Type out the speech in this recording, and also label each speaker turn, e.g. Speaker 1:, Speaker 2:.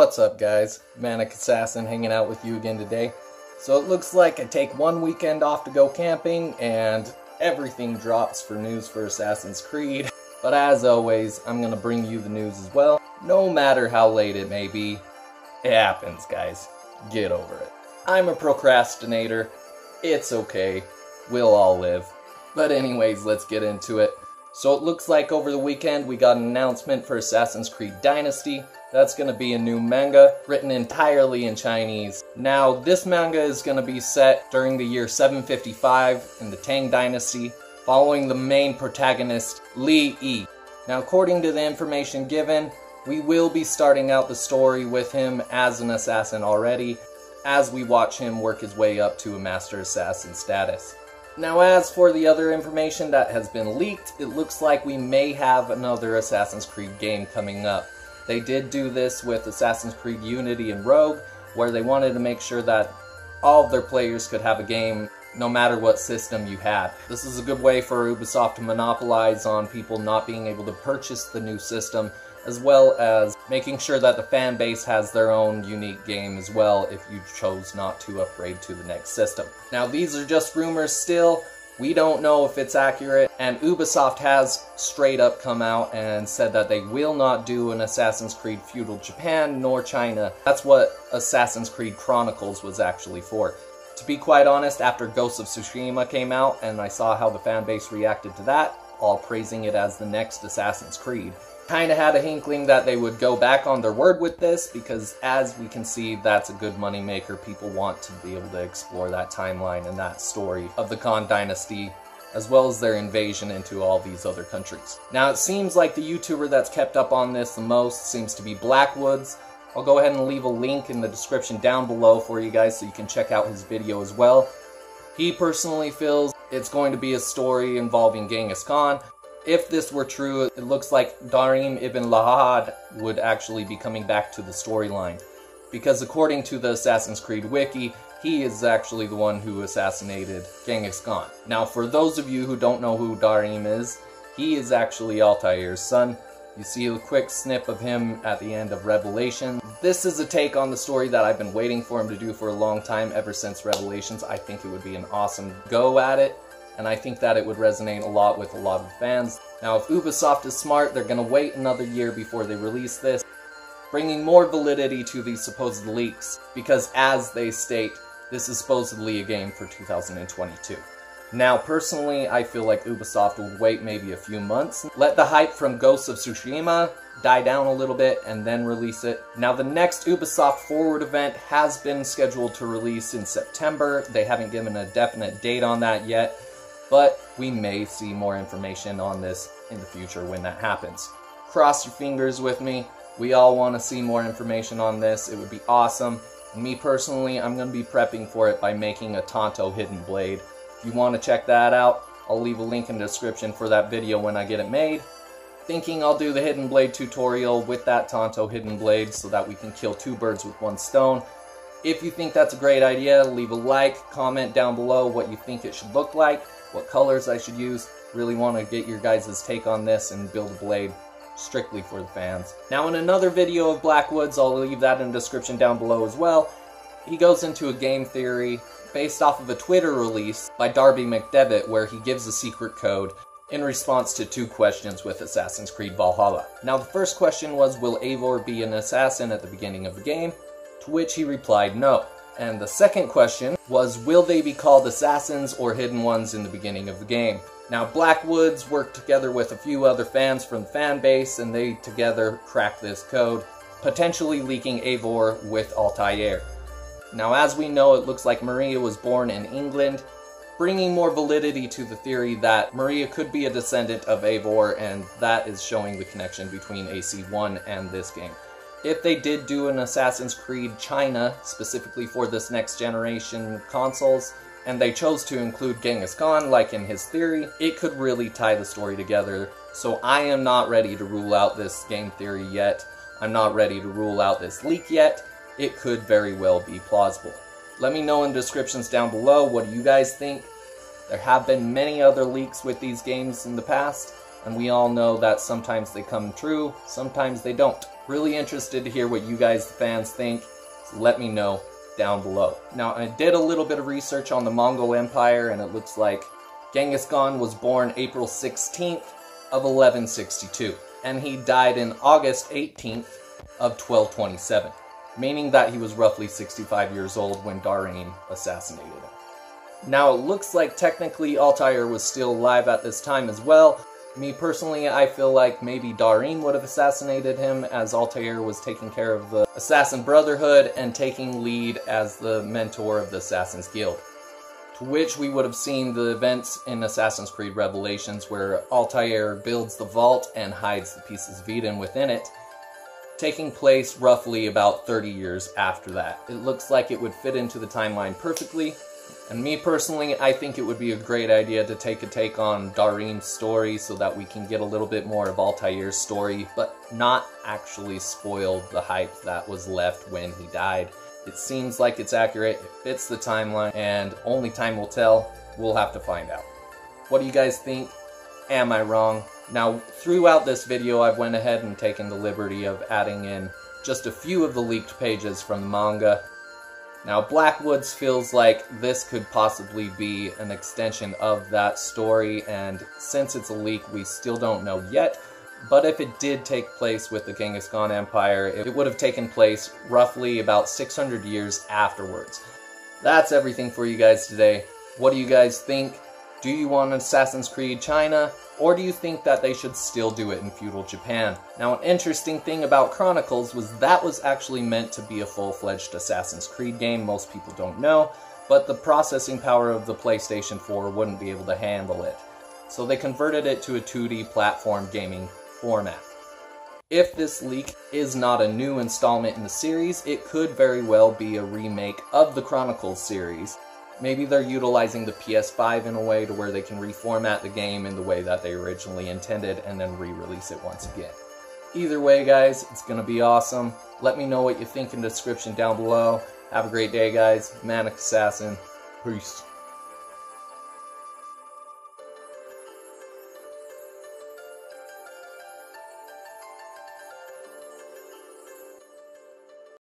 Speaker 1: What's up guys? Manic Assassin hanging out with you again today. So it looks like I take one weekend off to go camping and everything drops for news for Assassin's Creed. But as always, I'm gonna bring you the news as well. No matter how late it may be, it happens guys. Get over it. I'm a procrastinator. It's okay. We'll all live. But anyways, let's get into it. So it looks like over the weekend we got an announcement for Assassin's Creed Dynasty. That's going to be a new manga written entirely in Chinese. Now, this manga is going to be set during the year 755 in the Tang Dynasty, following the main protagonist, Li Yi. Now, according to the information given, we will be starting out the story with him as an assassin already, as we watch him work his way up to a Master Assassin status. Now as for the other information that has been leaked, it looks like we may have another Assassin's Creed game coming up. They did do this with Assassin's Creed Unity and Rogue, where they wanted to make sure that all of their players could have a game no matter what system you had. This is a good way for Ubisoft to monopolize on people not being able to purchase the new system as well as making sure that the fan base has their own unique game as well if you chose not to upgrade to the next system. Now these are just rumors still, we don't know if it's accurate, and Ubisoft has straight up come out and said that they will not do an Assassin's Creed Feudal Japan nor China. That's what Assassin's Creed Chronicles was actually for. To be quite honest, after Ghost of Tsushima came out and I saw how the fan base reacted to that, all praising it as the next Assassin's Creed, kind of had a hinkling that they would go back on their word with this because as we can see that's a good money maker people want to be able to explore that timeline and that story of the Khan dynasty as well as their invasion into all these other countries. Now it seems like the YouTuber that's kept up on this the most seems to be Blakwoods. I'll go ahead and leave a link in the description down below for you guys so you can check out his video as well. He personally feels it's going to be a story involving Genghis Khan, if this were true, it looks like Darim ibn La-Ahad would actually be coming back to the storyline. Because according to the Assassin's Creed wiki, he is actually the one who assassinated Genghis Khan. Now, for those of you who don't know who Darim is, he is actually Altair's son. You see a quick snip of him at the end of Revelation. This is a take on the story that I've been waiting for him to do for a long time, ever since Revelations. I think it would be an awesome go at it and I think that it would resonate a lot with a lot of fans. Now, if Ubisoft is smart, they're to wait another year before they release this, bringing more validity to these supposed leaks, because as they state, this is supposedly a game for 2022. Now, personally, I feel like Ubisoft will wait maybe a few months, let the hype from Ghosts of Tsushima die down a little bit, and then release it. Now, the next Ubisoft Forward event has been scheduled to release in September. They haven't given a definite date on that yet, but we may see more information on this in the future when that happens. Cross your fingers with me. We all want to see more information on this. It would be awesome. Me personally, I'm going to be prepping for it by making a Tanto hidden blade. If you want to check that out, I'll leave a link in the description for that video when I get it made. Thinking I'll do the hidden blade tutorial with that Tanto hidden blade so that we can kill two birds with one stone. If you think that's a great idea, leave a like, comment down below what you think it should look like what colors I should use. Really want to get your guys' take on this and build a blade strictly for the fans. Now in another video of Blakwoods, I'll leave that in the description down below as well, he goes into a game theory based off of a Twitter release by Darby McDevitt where he gives a secret code in response to two questions with Assassin's Creed Valhalla. Now the first question was, will Eivor be an assassin at the beginning of the game? To which he replied no. And the second question was, will they be called assassins or hidden ones in the beginning of the game? Now, Blakwoods worked together with a few other fans from the fan base, and they together cracked this code, potentially leaking Eivor with Altair. Now, as we know, it looks like Maria was born in England, bringing more validity to the theory that Maria could be a descendant of Eivor, and that is showing the connection between AC1 and this game if they did do an Assassin's Creed China specifically for this next generation consoles, and they chose to include Genghis Khan like in his theory, it could really tie the story together. So I am not ready to rule out this game theory yet. I'm not ready to rule out this leak yet. It could very well be plausible. Let me know in the descriptions down below what do you guys think. There have been many other leaks with these games in the past. And we all know that sometimes they come true, sometimes they don't. Really interested to hear what you guys, the fans, think, so let me know down below. Now, I did a little bit of research on the Mongol Empire, and it looks like Genghis Khan was born April 16th of 1162, and he died in August 18th of 1227, meaning that he was roughly 65 years old when Darim assassinated him. Now, it looks like technically Altair was still alive at this time as well. Me personally, I feel like maybe Darim would have assassinated him as Altair was taking care of the Assassin Brotherhood and taking lead as the mentor of the Assassin's Guild. To which we would have seen the events in Assassin's Creed Revelations where Altair builds the vault and hides the pieces of Eden within it, taking place roughly about 30 years after that. It looks like it would fit into the timeline perfectly, and me personally, I think it would be a great idea to take a take on Darim's story so that we can get a little bit more of Altair's story, but not actually spoil the hype that was left when he died. It seems like it's accurate, it fits the timeline, and only time will tell. We'll have to find out. What do you guys think? Am I wrong? Now, throughout this video, I've went ahead and taken the liberty of adding in just a few of the leaked pages from the manga. Now, Blakwoods feels like this could possibly be an extension of that story, and since it's a leak, we still don't know yet. But if it did take place with the Genghis Khan Empire, it would have taken place roughly about 600 years afterwards. That's everything for you guys today. What do you guys think? Do you want Assassin's Creed China? Or do you think that they should still do it in feudal Japan? Now, an interesting thing about Chronicles was that was actually meant to be a full-fledged Assassin's Creed game. Most people don't know, but the processing power of the PlayStation 4 wouldn't be able to handle it. So they converted it to a 2D platform gaming format. If this leak is not a new installment in the series, it could very well be a remake of the Chronicles series. Maybe they're utilizing the PS5 in a way to where they can reformat the game in the way that they originally intended and then re-release it once again. Either way, guys, it's going to be awesome. Let me know what you think in the description down below. Have a great day, guys. Manic Assassin. Peace.